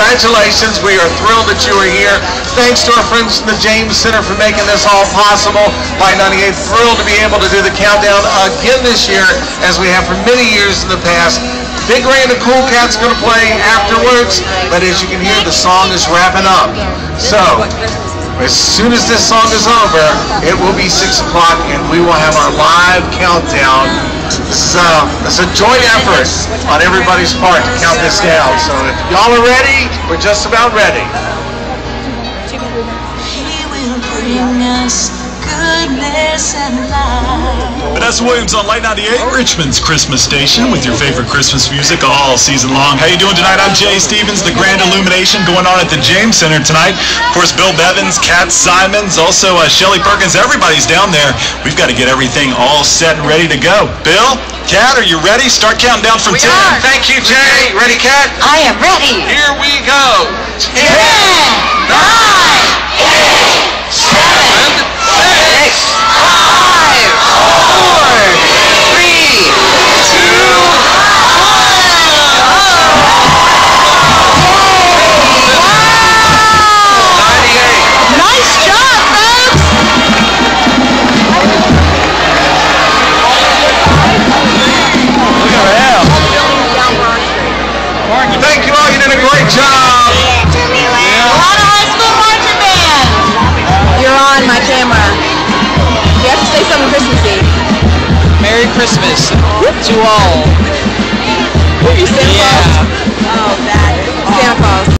congratulations. We are thrilled that you are here. Thanks to our friends from the James Center for making this all possible. Light 98 thrilled to be able to do the countdown again this year as we have for many years in the past. Big Ray and the Cool Cats going to play afterwards, but as you can hear, the song is wrapping up. So, as soon as this song is over, it will be 6 o'clock and we will have our live countdown. This uh, is a, this is a joint effort on everybody's part to count this down. So if y'all are ready, we're just about ready. Vanessa that's Williams on Light 98, Richmond's Christmas station with your favorite Christmas music all season long. How you doing tonight? I'm Jay Stevens, the grand illumination going on at the James Center tonight. Of course, Bill Bevins, Cat Simons, also uh, Shelly Perkins, everybody's down there. We've got to get everything all set and ready to go. Bill, Cat, are you ready? Start counting down from we 10. Are. Thank you, Jay. Ready, Cat? I am ready. Here we go. 10. 10. Thank you all. You did a great job. Milano High School Marching Band. You're on my camera. You have to say something Christmassy. Merry Christmas to all.